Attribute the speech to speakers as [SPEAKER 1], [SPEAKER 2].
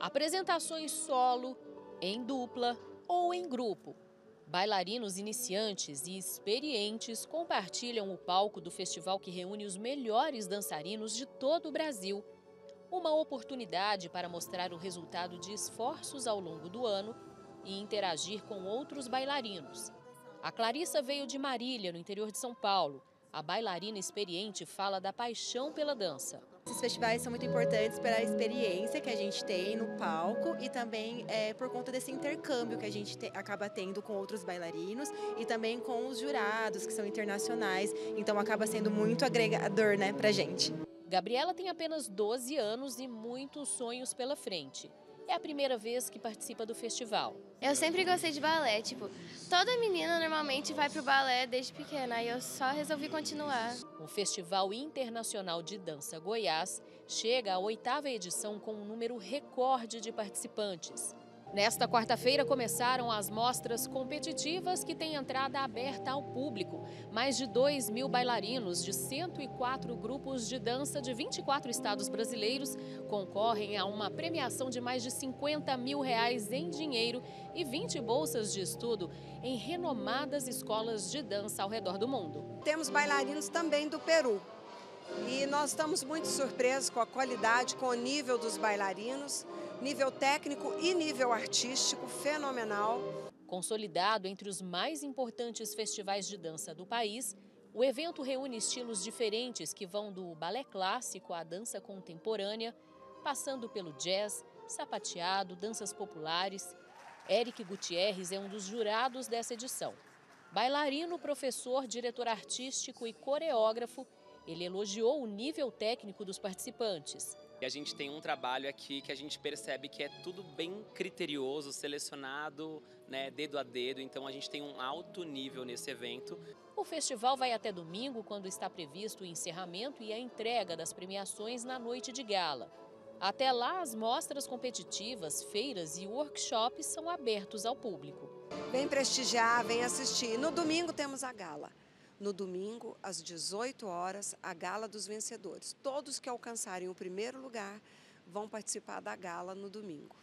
[SPEAKER 1] Apresentações solo, em dupla ou em grupo. Bailarinos iniciantes e experientes compartilham o palco do festival que reúne os melhores dançarinos de todo o Brasil. Uma oportunidade para mostrar o resultado de esforços ao longo do ano e interagir com outros bailarinos. A Clarissa veio de Marília, no interior de São Paulo. A bailarina experiente fala da paixão pela dança.
[SPEAKER 2] Esses festivais são muito importantes pela experiência que a gente tem no palco e também é, por conta desse intercâmbio que a gente te, acaba tendo com outros bailarinos e também com os jurados que são internacionais. Então acaba sendo muito agregador né, para a gente.
[SPEAKER 1] Gabriela tem apenas 12 anos e muitos sonhos pela frente. É a primeira vez que participa do festival.
[SPEAKER 3] Eu sempre gostei de balé, tipo, toda menina normalmente vai pro balé desde pequena, e eu só resolvi continuar.
[SPEAKER 1] O Festival Internacional de Dança Goiás chega à oitava edição com um número recorde de participantes. Nesta quarta-feira começaram as mostras competitivas que têm entrada aberta ao público. Mais de 2 mil bailarinos de 104 grupos de dança de 24 estados brasileiros concorrem a uma premiação de mais de 50 mil reais em dinheiro e 20 bolsas de estudo em renomadas escolas de dança ao redor do mundo.
[SPEAKER 4] Temos bailarinos também do Peru. E nós estamos muito surpresos com a qualidade, com o nível dos bailarinos nível técnico e nível artístico fenomenal.
[SPEAKER 1] Consolidado entre os mais importantes festivais de dança do país, o evento reúne estilos diferentes que vão do balé clássico à dança contemporânea, passando pelo jazz, sapateado, danças populares. Eric Gutierrez é um dos jurados dessa edição. Bailarino, professor, diretor artístico e coreógrafo, ele elogiou o nível técnico dos participantes.
[SPEAKER 5] E a gente tem um trabalho aqui que a gente percebe que é tudo bem criterioso, selecionado, né, dedo a dedo, então a gente tem um alto nível nesse evento.
[SPEAKER 1] O festival vai até domingo, quando está previsto o encerramento e a entrega das premiações na noite de gala. Até lá, as mostras competitivas, feiras e workshops são abertos ao público.
[SPEAKER 4] Vem prestigiar, vem assistir. No domingo temos a gala. No domingo, às 18 horas, a gala dos vencedores. Todos que alcançarem o primeiro lugar vão participar da gala no domingo.